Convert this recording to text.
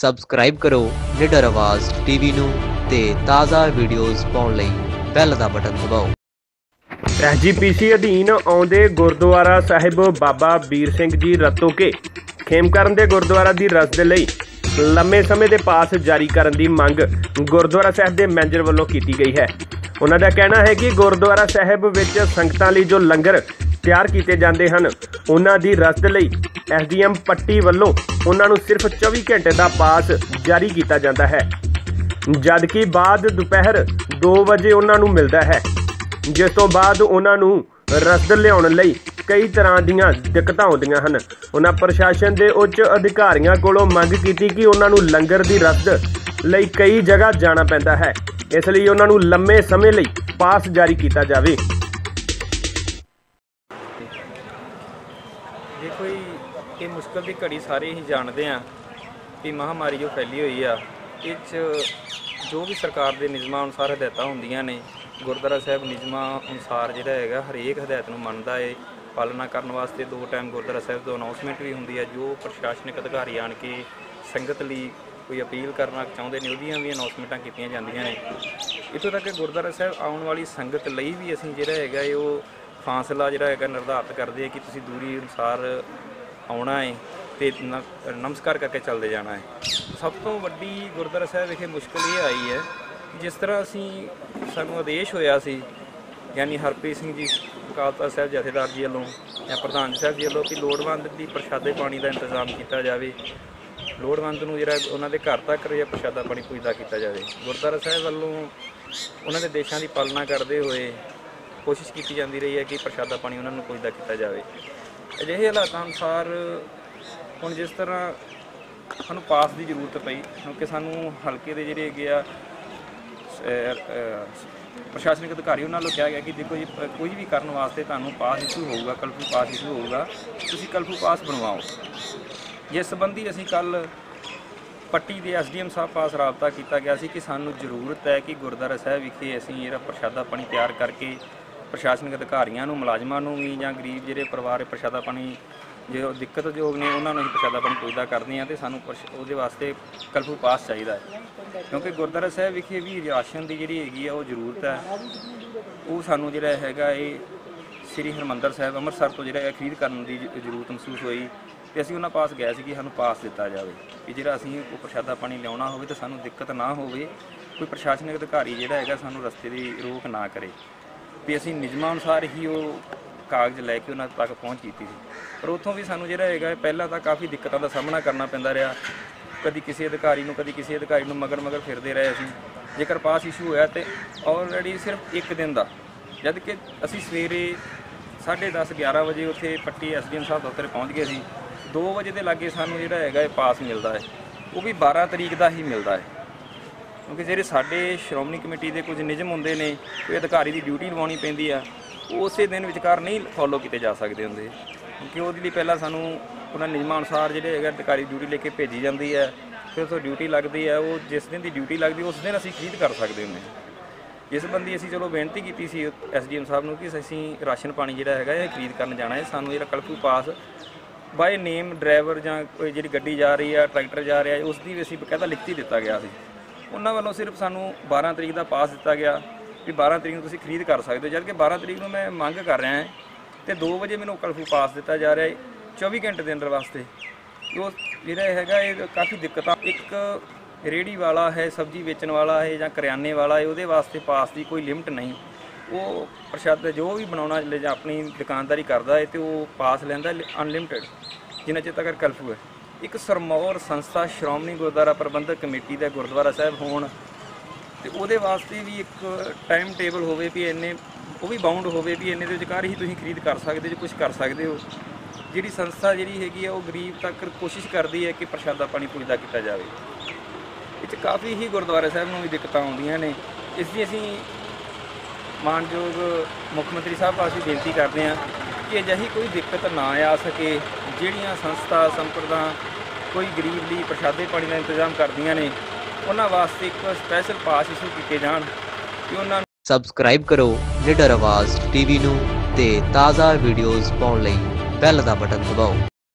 Subscribe ਕਰੋ ਨਿਡਰ ਆਵਾਜ਼ ਟੀਵੀ ਨੂੰ ਤੇ ਤਾਜ਼ਾ ਵੀਡੀਓਜ਼ ਪਾਉਣ ਲਈ ਬੈਲ ਦਾ ਬਟਨ ਦਬਾਓ। ਐਸਜੀਪੀਸੀ ਅਧੀਨ ਆਉਂਦੇ ਗੁਰਦੁਆਰਾ ਸਾਹਿਬ ਬਾਬਾ ਵੀਰ ਸਿੰਘ ਜੀ ਰਤੋਕੇ ਖੇਮਕਰਨ ਦੇ ਗੁਰਦੁਆਰਾ ਦੀ ਰਸ ਦੇ ਲਈ ਲੰਮੇ ਸਮੇਂ ਦੇ ਪਾਸ ਜਾਰੀ ਕਰਨ ਦੀ ਮੰਗ ਗੁਰਦੁਆਰਾ ਸਾਹਿਬ ਦੇ ਮੈਨੇਜਰ ਵੱਲੋਂ ਕੀਤੀ ਗਈ ਹੈ। ਉਹਨਾਂ ਦਾ ਕਹਿਣਾ ਹੈ ਕਿ ਗੁਰਦੁਆਰਾ ਸਾਹਿਬ ਵਿੱਚ ਸੰਗਤਾਂ ਲਈ ਜੋ ਲੰਗਰ ਤਿਆਰ ਕੀਤੇ ਜਾਂਦੇ ਹਨ। ਉਹਨਾਂ ਦੀ ਰਸਦ ਲਈ ਐਸਡੀਐਮ ਪੱਟੀ ਵੱਲੋਂ ਉਹਨਾਂ ਨੂੰ ਸਿਰਫ 24 ਘੰਟੇ ਦਾ ਪਾਸ ਜਾਰੀ ਕੀਤਾ ਜਾਂਦਾ ਹੈ। ਜਦਕਿ ਬਾਅਦ ਦੁਪਹਿਰ 2 ਵਜੇ ਉਹਨਾਂ ਨੂੰ ਮਿਲਦਾ ਹੈ। ਜਿਸ ਤੋਂ ਬਾਅਦ ਉਹਨਾਂ ਨੂੰ ਰਸਦ ਲਿਆਉਣ ਲਈ ਕਈ ਤਰ੍ਹਾਂ ਦੀਆਂ ਦਿੱਕਤਾਂ ਆਉਂਦੀਆਂ ਹਨ। ਉਹਨਾਂ ਪ੍ਰਸ਼ਾਸਨ ਦੇ ਉੱਚ ਅਧਿਕਾਰੀਆਂ ਕੋਲੋਂ ਮੰਗ ਕੀਤੀ ਕਿ ਉਹਨਾਂ ਨੂੰ ਲੰਗਰ ਦੀ ਰਸਦ ਲਈ ਕਈ ਜਗ੍ਹਾ ਜਾਣਾ ਪੈਂਦਾ ਹੈ। ਇਸ ਲਈ ਉਹਨਾਂ ਨੂੰ ਲੰਮੇ ਸਮੇਂ ਲਈ ਪਾਸ ਜਾਰੀ ਕੀਤਾ ਜਾਵੇ। ਦੇਖੋ ਜੀ, ਇਹ ਮੁਸ਼ਕਲ ਦੀ ਘੜੀ ਸਾਰੇ ਹੀ ਜਾਣਦੇ ਆ ਕਿ ਮਹਾਮਾਰੀ ਜੋ ਫੈਲੀ ਹੋਈ ਆ, ਇਹ 'ਚ ਜੋ ਵੀ ਸਰਕਾਰ ਦੇ ਨਿਯਮਾਂ ਅਨੁਸਾਰ ਹਦਾਇਤਾਂ ਹੁੰਦੀਆਂ ਨੇ, ਗੁਰਦੁਆਰਾ ਸਾਹਿਬ ਨਿਯਮਾਂ ਅਨੁਸਾਰ ਜਿਹੜਾ ਹੈਗਾ, ਹਰੇਕ ਹਦਾਇਤ ਨੂੰ ਮੰਨਦਾ ਏ, ਪਾਲਣਾ ਕਰਨ ਵਾਸਤੇ ਦੋ ਟਾਈਮ ਗੁਰਦੁਆਰਾ ਸਾਹਿਬ ਤੋਂ ਅਨਾਉਂਸਮੈਂਟ ਵੀ ਹੁੰਦੀ ਹੈ ਜੋ ਪ੍ਰਸ਼ਾਸਨਿਕ ਅਧਿਕਾਰੀ ਆਣ ਕੇ ਸੰਗਤ ਲਈ ਕੋਈ ਅਪੀਲ ਕਰਨਾ ਚਾਹੁੰਦੇ ਨੇ, ਉਹਦੀਆਂ ਵੀ ਅਨਾਉਂਸਮੈਂਟਾਂ ਕੀਤੀਆਂ ਜਾਂਦੀਆਂ ਨੇ। ਇੱਥੋਂ ਤੱਕ ਕਿ ਗੁਰਦੁਆਰਾ ਸਾਹਿਬ ਆਉਣ ਵਾਲੀ ਸੰਗਤ ਲਈ ਵੀ ਅਸੀਂ ਜਿਹੜਾ ਹੈਗਾ ਏ, ਉਹ ਫਾਸਲਾ ਜਿਹੜਾ ਹੈਗਾ ਨਿਰਧਾਰਤ ਕਰਦੇ ਆ ਕਿ ਤੁਸੀਂ ਦੂਰੀ ਅਨੁਸਾਰ ਆਉਣਾ ਹੈ ਤੇ ਨਮਸਕਾਰ ਕਰਕੇ ਚੱਲਦੇ ਜਾਣਾ ਹੈ। ਸਭ ਤੋਂ ਵੱਡੀ ਗੁਰਦੁਆਰਾ ਸਾਹਿਬ ਵਿਖੇ ਮੁਸ਼ਕਲ ਇਹ ਆਈ ਹੈ ਜਿਸ ਤਰ੍ਹਾਂ ਅਸੀਂ ਸਾਨੂੰ ਆਦੇਸ਼ ਹੋਇਆ ਸੀ, ਯਾਨੀ ਹਰਪ੍ਰੀਤ ਸਿੰਘ ਜੀ ਕਾਲਤਾ ਸਾਹਿਬ ਜਥੇਦਾਰ ਜੀ ਵੱਲੋਂ ਜਾਂ ਪ੍ਰਧਾਨ ਸਾਹਿਬ ਜੀ ਵੱਲੋਂ ਕਿ ਲੋੜਵੰਦ ਦੀ ਪ੍ਰਸ਼ਾਦੇ ਪਾਣੀ ਦਾ ਇੰਤਜ਼ਾਮ ਕੀਤਾ ਜਾਵੇ, ਲੋੜਵੰਦ ਨੂੰ ਜਿਹੜਾ ਉਹਨਾਂ ਦੇ ਘਰ ਤੱਕ ਜਿਹੜਾ ਪ੍ਰਸ਼ਾਦਾ ਪਾਣੀ ਪੁੱਜਦਾ ਕੀਤਾ ਜਾਵੇ। ਗੁਰਦੁਆਰਾ ਸਾਹਿਬ ਵੱਲੋਂ ਉਹਨਾਂ ਦੇ ਦੇਸ਼ਾਂ ਦੀ ਪਾਲਣਾ ਕਰਦੇ ਹੋਏ ਕੋਸ਼ਿਸ਼ ਕੀਤੀ ਜਾਂਦੀ ਰਹੀ ਹੈ ਕਿ ਪ੍ਰਸ਼ਾਦਾ ਪਾਣੀ ਉਹਨਾਂ ਨੂੰ ਪੁੱਜਦਾ ਕੀਤਾ ਜਾਵੇ। ਅਜਿਹੇ ਹਾਲਾਤਾਂ ਅਨੁਸਾਰ ਹੁਣ ਜਿਸ ਤਰ੍ਹਾਂ ਸਾਨੂੰ ਪਾਸ ਦੀ ਜ਼ਰੂਰਤ ਪਈ ਕਿਉਂਕਿ ਸਾਨੂੰ ਹਲਕੇ ਦੇ ਜਿਹੜੇ ਹੈਗੇ ਆ ਪ੍ਰਸ਼ਾਸਨਿਕ ਅਧਿਕਾਰੀ ਉਹਨਾਂ ਨੂੰ ਕਿਹਾ ਗਿਆ ਕਿ ਦੇਖੋ ਜੀ ਅਹ, ਕੋਈ ਵੀ ਕਰਨ ਵਾਸਤੇ ਤੁਹਾਨੂੰ ਪਾਸ ਇਸ਼ੂ ਹੋਊਗਾ ਕਲਫੂ ਪਾਸ ਇਸ਼ੂ ਹੋਊਗਾ ਤੁਸੀਂ ਕਲਫੂ ਪਾਸ ਬਣਵਾਓ। ਜਿਸ ਸੰਬੰਧੀ ਅਸੀਂ ਕੱਲ ਪੱਟੀ ਦੇ ਐਸਡੀਐਮ ਸਾਹਿਬ ਪਾਸ ਰਾਬਤਾ ਕੀਤਾ ਗਿਆ ਸੀ ਕਿ ਸਾਨੂੰ ਜ਼ਰੂਰਤ ਹੈ ਕਿ ਗੁਰਦੁਆਰਾ ਸਾਹਿਬ ਵਿਖੇ ਅਸੀਂ ਇਹਦਾ ਪ੍ਰਸ਼ਾਦਾ ਪਾਣੀ ਤਿਆਰ ਕਰਕੇ ਪ੍ਰਸ਼ਾਸਨਿਕ ਅਧਿਕਾਰੀਆਂ ਨੂੰ, ਮੁਲਾਜ਼ਮਾਂ ਨੂੰ ਵੀ ਜਾਂ ਗਰੀਬ ਜਿਹੜੇ ਪਰਿਵਾਰ, ਪ੍ਰਸ਼ਾਦਾ ਪਾਣੀ ਜੇ ਉਹ ਦਿੱਕਤ ਦਿੱਕਤਯੋਗ ਨੇ, ਉਹਨਾਂ ਨੂੰ ਅਸੀਂ ਪ੍ਰਸ਼ਾਦਾ ਪਾਣੀ ਪੁੱਜਦਾ ਕਰਦੇ ਹਾਂ ਤੇ ਸਾਨੂੰ ਪ੍ਰਸ਼- ਉਹਦੇ ਵਾਸਤੇ ਕਲਫੂ ਪਾਸ ਚਾਹੀਦਾ ਹੈ। ਕਿਉਂਕਿ ਗੁਰਦੁਆਰਾ ਸਾਹਿਬ ਵਿਖੇ ਵੀ ਰਾਸ਼ਨ ਦੀ ਜਿਹੜੀ ਹੈਗੀ ਆ, ਉਹ ਜ਼ਰੂਰਤ ਹੈ। ਉਹ ਸਾਨੂੰ ਜਿਹੜਾ ਹੈਗਾ ਇਹ ਸ੍ਰੀ ਹਰਮੰਦਰ ਸਾਹਿਬ, ਅੰਮ੍ਰਿਤਸਰ ਤੋਂ ਜਿਹੜਾ ਇਹ ਖਰੀਦ ਕਰਨ ਦੀ ਜ- ਜ਼ਰੂਰਤ ਮਹਿਸੂਸ ਹੋਈ ਤੇ ਅਸੀਂ ਉਹਨਾਂ ਪਾਸ ਗਏ ਸੀ ਕਿ ਸਾਨੂੰ ਪਾਸ ਦਿੱਤਾ ਜਾਵੇ ਕਿ ਜਿਹੜਾ ਅਸੀਂ ਉਹ ਪ੍ਰਸ਼ਾਦਾ ਪਾਣੀ ਲਿਆਉਣਾ ਹੋਵੇ ਤਾਂ ਸਾਨੂੰ ਦਿੱਕਤ ਨਾ ਹੋਵੇ, ਕੋਈ ਪ੍ਰਸ਼ਾਸਨਿਕ ਅਧਿਕਾਰੀ ਜਿਹੜਾ ਹੈਗਾ ਸਾਨੂੰ ਰਸਤੇ ਦੀ ਰੋਕ ਨਾ ਕਰੇ। ਵੀ ਅਸੀਂ ਨਿਯਮਾਂ ਅਨੁਸਾਰ ਹੀ ਉਹ ਕਾਗਜ਼ ਲੈ ਕੇ ਉਹਨਾਂ ਤੱਕ ਪਹੁੰਚ ਕੀਤੀ ਸੀ। ਪਰ ਉੱਥੋਂ ਵੀ ਸਾਨੂੰ ਜਿਹੜਾ ਹੈਗਾ, ਪਹਿਲਾਂ ਤਾਂ ਕਾਫੀ ਦਿੱਕਤਾਂ ਦਾ ਸਾਹਮਣਾ ਕਰਨਾ ਪੈਂਦਾ ਰਿਹਾ। ਕਦੀ ਕਿਸੇ ਅਧਿਕਾਰੀ ਨੂੰ, ਕਦੀ ਕਿਸੇ ਅਧਿਕਾਰੀ ਨੂੰ ਮਗਰ ਮਗਰ ਫਿਰਦੇ ਰਹੇ ਅਸੀਂ। ਜੇਕਰ ਪਾਸ ਇਸ਼ੂ ਹੋਇਆ ਤੇ ਆਲਰੇਡੀ ਸਿਰਫ ਇੱਕ ਦਿਨ ਦਾ। ਜਦ ਕਿ ਅਸੀਂ ਸਵੇਰੇ 10:30 11 ਵਜੇ ਉੱਥੇ ਪੱਟੀ ਐਸਡੀਐਮ ਸਾਹਿਬ ਦਫ਼ਤਰ ਪਹੁੰਚ ਗਏ ਸੀ। 2 ਵਜੇ ਦੇ ਲਾਗੇ ਸਾਨੂੰ ਜਿਹੜਾ ਹੈਗਾ ਇਹ ਪਾਸ ਮਿਲਦਾ ਹੈ। ਉਹ ਵੀ 12 ਤਰੀਕ ਦਾ ਹੀ ਮਿਲਦਾ ਹੈ। ਕਿਉਂਕਿ ਜਿਹੜੇ ਸਾਡੇ ਸ਼੍ਰੋਮਣੀ ਕਮੇਟੀ ਦੇ ਕੁਝ ਨਿਯਮ ਹੁੰਦੇ ਨੇ, ਕੋਈ ਅਧਿਕਾਰੀ ਦੀ ਡਿਊਟੀ ਲਵਾਉਣੀ ਪੈਂਦੀ ਆ ਉਹ ਉਸੇ ਦਿਨ ਵਿਚਕਾਰ ਨਹੀਂ ਫੋਲੋ ਕੀਤੇ ਜਾ ਸਕਦੇ ਹੁੰਦੇ। ਕਿਉਂਕਿ ਉਹਦੇ ਲਈ ਪਹਿਲਾਂ ਸਾਨੂੰ ਉਹਨਾਂ ਨਿਯਮਾਂ ਅਨੁਸਾਰ ਜਿਹੜੇ ਹੈਗਾ ਅਧਿਕਾਰੀ ਡਿਊਟੀ ਲੈ ਕੇ ਭੇਜੀ ਜਾਂਦੀ ਹੈ ਫਿਰ ਉਸ ਡਿਊਟੀ ਲੱਗਦੀ ਹੈ ਉਹ ਜਿਸ ਦਿਨ ਦੀ ਡਿਊਟੀ ਲੱਗਦੀ, ਉਸ ਦਿਨ ਅਸੀਂ ਖਰੀਦ ਕਰ ਸਕਦੇ ਹੁੰਦੇ ਹਾਂ। ਇਸ ਸੰਬੰਧੀ ਅਸੀਂ ਚਲੋ ਬੇਨਤੀ ਕੀਤੀ ਸੀ ਐਸਡੀਐਮ ਸਾਹਿਬ ਨੂੰ ਕਿ ਅਸੀਂ ਰਾਸ਼ਨ ਪਾਣੀ ਜਿਹੜਾ ਹੈਗਾ, ਇਹ ਖਰੀਦ ਕਰਨ ਜਾਣਾ ਹੈ। ਸਾਨੂੰ ਜਿਹੜਾ ਕਲਫੂ ਪਾਸ ਬਾਏ ਨੇਮ ਡਰਾਈਵਰ ਜਾਂ ਕੋਈ ਜਿਹੜੀ ਗੱਡੀ ਜਾ ਰਹੀ ਆ, ਟਰੈਕਟਰ ਜਾ ਰਿਹਾ ਉਸ ਦੀ ਵੀ ਅਸੀਂ ਬਕਾਇਦਾ ਲਿਖਤੀ ਦਿੱਤਾ ਗਿਆ ਸੀ। ਉਹਨਾਂ ਵੱਲੋਂ ਸਿਰਫ ਸਾਨੂੰ 12 ਤਰੀਕ ਦਾ ਪਾਸ ਦਿੱਤਾ ਗਿਆ ਵੀ 12 ਤਰੀਕ ਨੂੰ ਤੁਸੀਂ ਖਰੀਦ ਕਰ ਸਕਦੇ ਹੋ ਜਦ ਕਿ 12 ਤਰੀਕ ਨੂੰ ਮੈਂ ਮੰਗ ਕਰ ਰਿਹਾ ਹਾਂ ਤੇ 2 ਵਜੇ ਮੈਨੂੰ ਕਲਫੂ ਪਾਸ ਦਿੱਤਾ ਜਾ ਰਿਹਾ ਹੈ 24 ਘੰਟੇ ਦੇ ਅੰਦਰ ਵਾਸਤੇ। ਉਹ ਜਿਹੜਾ ਹੈਗਾ, ਇਹ ਕਾਫੀ ਦਿੱਕਤਾਂ, ਇੱਕ ਰੇੜੀ ਵਾਲਾ ਹੈ, ਸਬਜ਼ੀ ਵੇਚਣ ਵਾਲਾ ਹੈ ਜਾਂ ਕਰਿਆਨੇ ਵਾਲਾ ਹੈ, ਉਹਦੇ ਵਾਸਤੇ ਪਾਸ ਦੀ ਕੋਈ ਲਿਮਟ ਨਹੀਂ। ਉਹ ਪ੍ਰਸ਼ਾਦ ਜੋ ਵੀ ਬਣਾਉਣਾ ਲੈ ਜਾਂ ਆਪਣੀ ਦੁਕਾਨਦਾਰੀ ਕਰਦਾ ਹੈ ਤੇ ਉਹ ਪਾਸ ਲੈਂਦਾ, ਅਨਲਿਮਟਿਡ, ਜਿੰਨਾ ਚਿਰ ਤੱਕ ਕਲਫੂ ਹੈ। ਇੱਕ ਸਰਮੌਰ ਸੰਸਥਾ ਸ਼੍ਰੋਮਣੀ ਗੁਰਦੁਆਰਾ ਪ੍ਰਬੰਧਕ ਕਮੇਟੀ ਦਾ ਗੁਰਦੁਆਰਾ ਸਾਹਿਬ ਹੋਣ ਤੇ ਉਹਦੇ ਵਾਸਤੇ ਵੀ ਇੱਕ ਟਾਈਮ ਟੇਬਲ ਹੋਵੇ ਵੀ ਇੰਨੇ, ਉਹ ਵੀ ਬਾਉਂਡ ਹੋਵੇ ਵੀ ਇੰਨੇ ਦੇ ਵਿਚਕਾਰ ਹੀ ਤੁਸੀਂ ਖਰੀਦ ਕਰ ਸਕਦੇ ਜੇ ਕੁਝ ਕਰ ਸਕਦੇ ਹੋ। ਜਿਹੜੀ ਸੰਸਥਾ ਜਿਹੜੀ ਹੈਗੀ ਆ, ਉਹ ਗਰੀਬ ਤੱਕ ਕੋਸ਼ਿਸ਼ ਕਰਦੀ ਹੈ ਕਿ ਪ੍ਰਸ਼ਾਦਾ ਪਾਣੀ ਪੁੱਜਦਾ ਕੀਤਾ ਜਾਵੇ। ਇਹ 'ਚ ਕਾਫੀ ਹੀ ਗੁਰਦੁਆਰਾ ਸਾਹਿਬ ਨੂੰ ਵੀ ਦਿੱਕਤਾਂ ਆਉਂਦੀਆਂ ਨੇ। ਇਸ ਦੀ ਅਸੀਂ ਮਾਨਯੋਗ ਮੁੱਖ ਮੰਤਰੀ ਸਾਹਿਬ ਪਾਸ ਬੇਨਤੀ ਕਰਦੇ ਹਾਂ ਕਿ ਅਜਿਹੀ ਕੋਈ ਦਿੱਕਤ ਨਾ ਆ ਸਕੇ, ਜਿਹੜੀਆਂ ਸੰਸਥਾ ਸੰਪਰਦਾ ਕੋਈ ਗਰੀਬ ਲਈ ਪ੍ਰਸ਼ਾਦੇ ਪਾਣੀ ਦਾ ਇੰਤਜ਼ਾਮ ਕਰਦੀਆਂ ਨੇ, ਉਹਨਾਂ ਵਾਸਤੇ ਇੱਕ ਸਪੈਸ਼ਲ ਪਾਸ ਇਸ਼ੂ ਕੀਤੇ ਜਾਣ ਕਿ ਉਹਨਾਂ ਸਬਸਕ੍ਰਾਈਬ ਕਰੋ ਨਿਡਰ ਆਵਾਜ਼ ਟੀਵੀ ਨੂੰ ਤੇ ਤਾਜ਼ਾ ਵੀਡੀਓਜ਼ ਪਾਉਣ ਲਈ ਬੈਲ ਦਾ ਬਟਨ ਦਬਾਓ।